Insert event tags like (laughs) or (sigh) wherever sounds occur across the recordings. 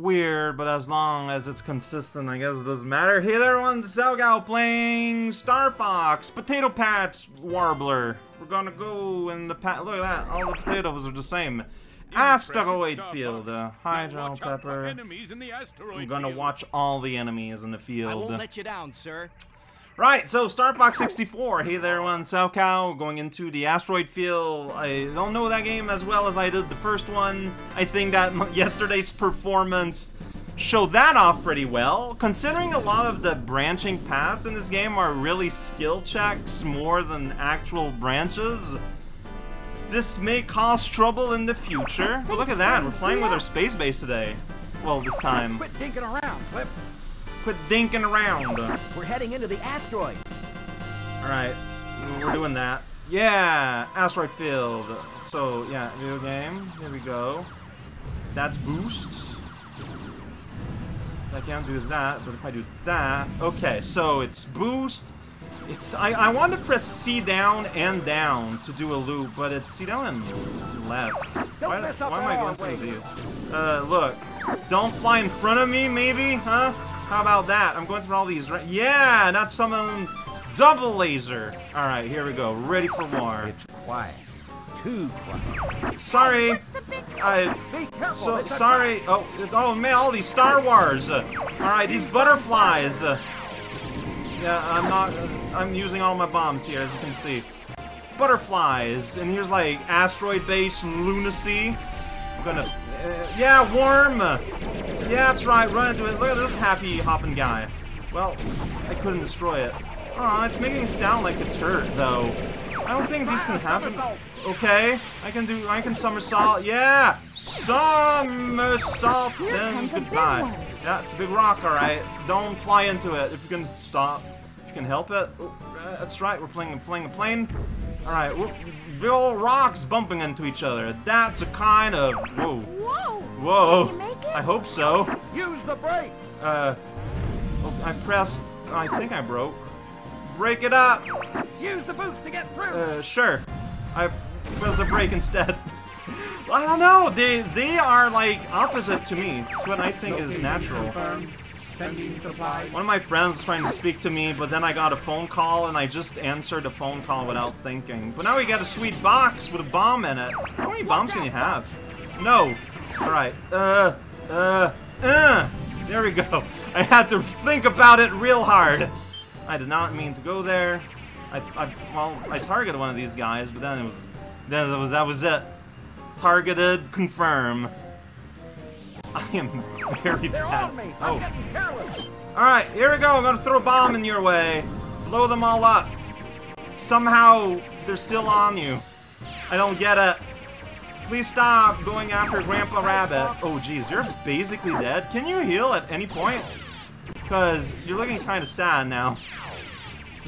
weird, but as long as it's consistent, I guess it doesn't matter. Hey there, everyone, Zelgao playing Star Fox, Potato Patch Warbler. We're gonna go in the pat. Look at that, all the potatoes are the same. Asteroid field, uh, Hydro Pepper. I'm gonna watch all the enemies in the field. I won't let you down, sir. Right, so Star Fox 64. Hey there, one SoCal, going into the asteroid field. I don't know that game as well as I did the first one. I think that yesterday's performance showed that off pretty well. Considering a lot of the branching paths in this game are really skill checks more than actual branches, this may cause trouble in the future. Well, look at that, we're flying with our space base today. Well, this time. Quit dinking around. Quit dinking around. We're heading into the asteroid. Alright, we're doing that. Yeah, asteroid field. So, yeah, video game. Here we go. That's boost. I can't do that, but if I do that... Okay, so it's boost. It's I, I want to press C down and down to do a loop, but it's C down and left. Why, why am I going through the... Uh, look. Don't fly in front of me, maybe? Huh? How about that? I'm going through all these, right? Yeah, not summon double laser. All right, here we go. Ready for more. It's quiet. Too quiet. Sorry. I. So sorry. Oh, oh man, all these Star Wars. Uh, all right, these butterflies. Uh, yeah, I'm not. I'm using all my bombs here, as you can see. Butterflies, and here's like asteroid base lunacy. I'm gonna. Uh, yeah, worm. Yeah, that's right, run into it. Look at this happy hopping guy. Well, I couldn't destroy it. Aw, it's making it sound like it's hurt, though. I don't think these can happen. Okay, I can do, I can somersault. Yeah! Somersault, then goodbye. Yeah, it's a big rock, alright. Don't fly into it if you can stop. If you can help it. Oh, uh, that's right, we're playing, flying a plane. Alright, big old rocks bumping into each other. That's a kind of, whoa. Whoa! Whoa. I hope so. Use the brake. Uh, oh, I pressed. I think I broke. Break it up. Use the boost to get through. Uh, sure. I pressed the brake instead. (laughs) I don't know. They they are like opposite to me. It's what I think is natural. One of my friends was trying to speak to me, but then I got a phone call and I just answered a phone call without thinking. But now we got a sweet box with a bomb in it. How many bombs can you have? No. Alright. Uh, uh, uh. There we go. I had to think about it real hard. I did not mean to go there. I, I well, I targeted one of these guys, but then it was, then it was that was it. Targeted, confirm. I am very They're bad. on me. I'm Oh. careless. Alright, here we go. I'm gonna throw a bomb in your way. Blow them all up. Somehow, they're still on you. I don't get it. Please stop going after Grandpa Rabbit. Oh, geez, you're basically dead. Can you heal at any point? Because you're looking kind of sad now.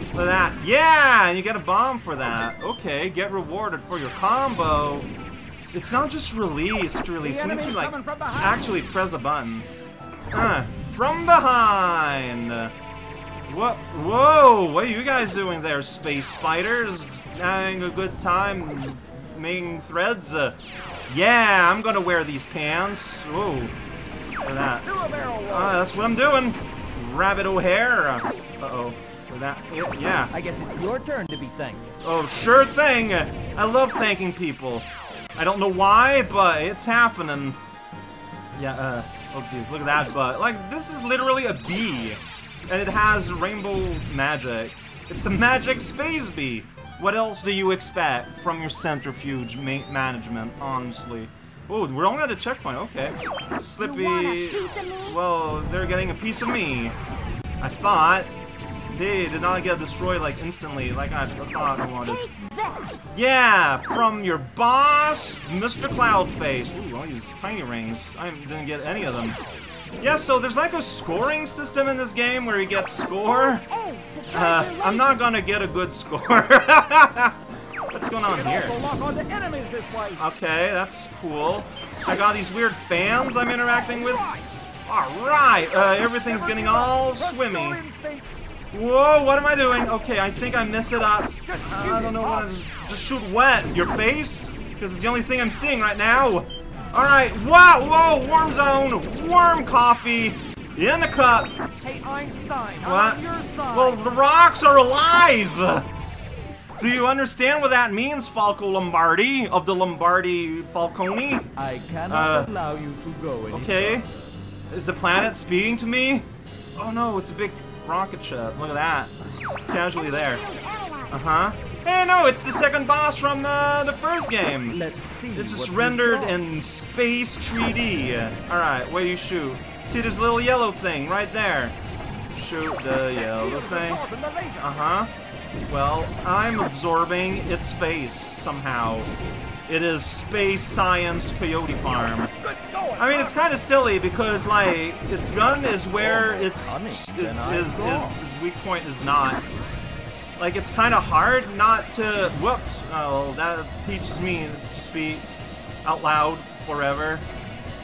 At that. Yeah, you get a bomb for that. Okay, get rewarded for your combo. It's not just released, release. You need to, like, actually press the button. Uh, from behind. What? Whoa! What are you guys doing there, space spiders? Having a good time making threads? Uh, yeah, I'm gonna wear these pants. Whoa! Look at that. Do a barrel roll. Uh, that's what I'm doing. Rabbit O'Hare. Uh oh. That. Yeah. I guess it's your turn to be thanked. Oh, sure thing. I love thanking people. I don't know why, but it's happening. Yeah, uh, oh geez, look at that butt. Like, this is literally a bee. And it has rainbow magic. It's a magic space bee. What else do you expect from your centrifuge ma management, honestly? Oh, we're only at a checkpoint, okay. You want a Slippy... piece of me? Well, they're getting a piece of me. I thought. They did not get destroyed, like, instantly, like I thought I wanted. Yeah, from your boss, Mr. Cloudface. Ooh, all these tiny rings. I didn't get any of them. Yeah, so there's like a scoring system in this game where you get score. Uh, I'm not gonna get a good score. (laughs) What's going on here? Okay, that's cool. I got these weird fans I'm interacting with. Alright, uh, everything's getting all swimmy. Whoa, what am I doing? Okay, I think I mess it up. I don't know what I'm... Just shoot wet. Your face? Because it's the only thing I'm seeing right now. Alright, wow, whoa, worm zone, worm coffee, in the cup. Hey, Einstein, I'm What? on your side. Well, the rocks are alive! Do you understand what that means, Falco Lombardi, of the Lombardi Falcone? I cannot uh, allow you to go any Okay. further. Is the planet speaking to me? Oh no, it's a big rocket ship. Look at that. It's just casually there. Uh-huh. Hey, no, it's the second boss from uh, the first game. It's just rendered in space 3D. Alright, where you shoot? See this little yellow thing right there? Shoot the yellow thing. absorbing the laser. Uh-huh. Well, I'm absorbing its face somehow. It is Space Science Coyote Farm. I mean, it's kind of silly because, like, its gun is where its its, its, its, its weak point is not. Like, it's kind of hard not to. Whoops. Oh, that teaches me to speak out loud forever.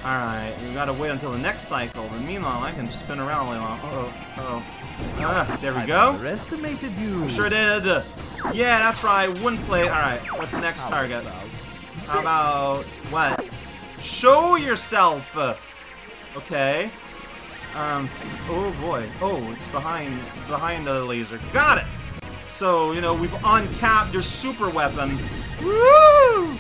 Alright, we gotta wait until the next cycle. But meanwhile, I can spin around a little. Uh oh. Uh oh. Ah, there we go. underestimated you. Sure did. Yeah, that's right. One play. Alright, what's the next target? How about what? Show yourself. Okay. Um. Oh boy. Oh, it's behind behind the laser. Got it. So you know we've uncapped your super weapon. Woo!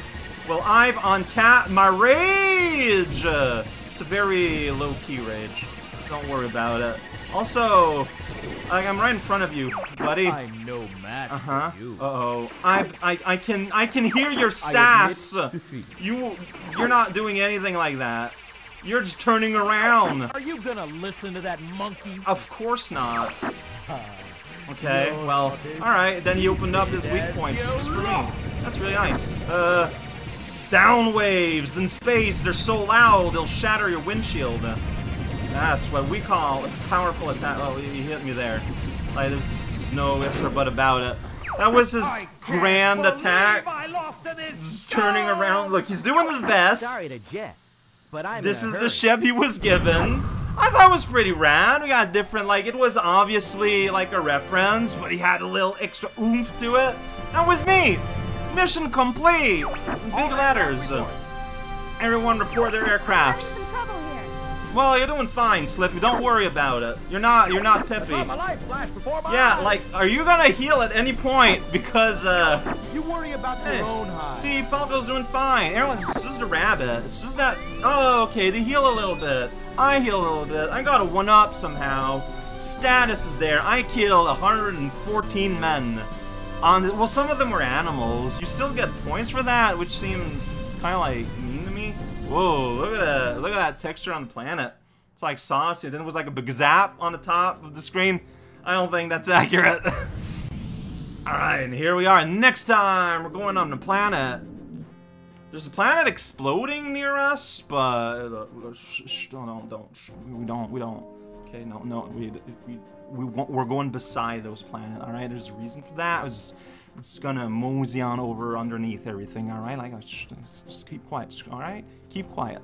Well, I've uncapped my rage. It's a very low key rage. Don't worry about it. Also, like I'm right in front of you, buddy. I'm no match Uh huh. for you. Uh oh. I I I can I can hear your (laughs) sass. You you're not doing anything like that. You're just turning around. Are you gonna listen to that monkey? Of course not. (laughs) Okay. Well. All right. Then he opened up his weak points just for me. That's really nice. Uh. Sound waves in space. They're so loud they'll shatter your windshield. That's what we call a powerful attack. Oh, he hit me there. Like there's no ifs or but about it. That was his grand attack. I lost to this Just turning around. Look, he's doing his best. Sorry to jet, but I'm This is the ship he was given. I thought it was pretty rad. We got different, like, it was obviously like a reference, but he had a little extra oomph to it. That was neat. Mission complete. Big letters. Everyone report their aircrafts. I'm in trouble here. Well, you're doing fine, Slippy. Don't worry about it. You're not, you're not I Pippi. my life flash before my Yeah, like, are you gonna heal at any point? Because, uh, you worry about your own hide. See, Falco's doing fine. Everyone's it's just a rabbit. It's just that. Oh, okay. They heal a little bit. I heal a little bit. I got a one up somehow. Status is there. I killed 114 men. On the, well, some of them were animals. You still get points for that, which seems kind of like mean to me. Whoa! Look at that! Look at that texture on the planet. It's like saucy. Then it was like a big zap on the top of the screen. I don't think that's (laughs) accurate. Alright, and here we are. Next time, we're going on the planet. There's a planet exploding near us, but uh, shh, shh, don't, don't, we don't, we don't. Okay, no, no, we, we, we we're going beside those planets. All right, there's a reason for that. I was, just gonna mosey on over underneath everything. All right, like, shh, just keep quiet. All right, keep quiet.